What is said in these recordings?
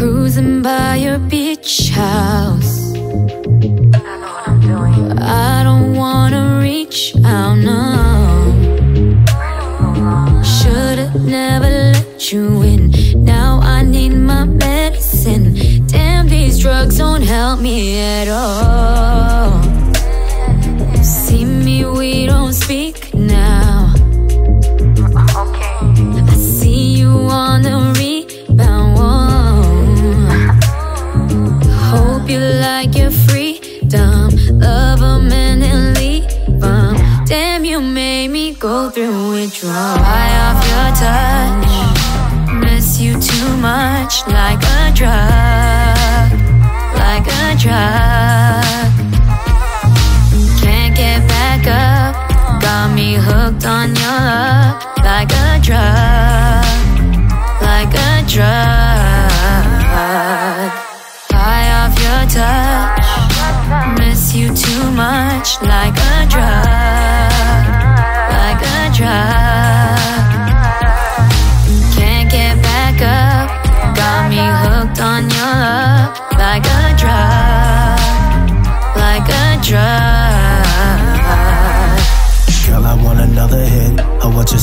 Cruising by your beach house. I know what I'm doing. I don't wanna reach out, no. Should've never let you in. Now I need my medicine. Damn, these drugs don't help me at all. Go through withdrawal. High off your touch. Miss you too much, like a drug. Like a drug. Can't get back up. Got me hooked on your love. Like a drug. Like a drug. High off your touch. Miss you too much. Like a drug.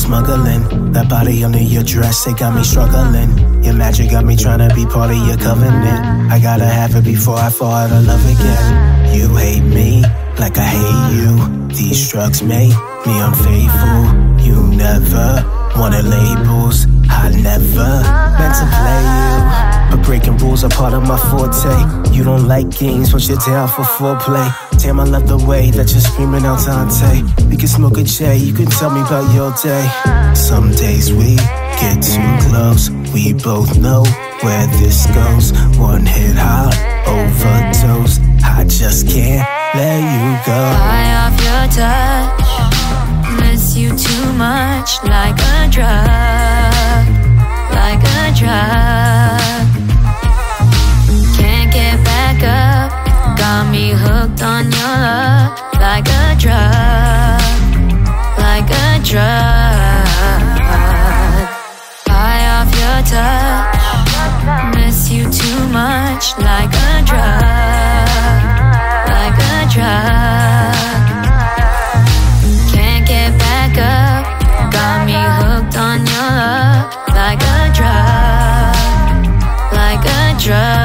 Smuggling. That body under your dress, it got me struggling. Your magic got me trying to be part of your covenant. I gotta have it before I fall out of love again. You hate me like I hate you. These drugs make me unfaithful. You never wanted labels. I never meant to play you. But breaking rules are part of my forte. You don't like games, but you're down for foreplay. Damn, I love the way that you're screaming out Dante. We can smoke a J, you can tell me about your day. Some days we get too close. We both know where this goes. One hit high, overdose. I just can't let you go. High off your touch. Miss you too much, like a drug. drug High off your touch. Miss you too much like a drug Like a drug. Can't get back up Got me hooked on your love Like a drug Like a drug.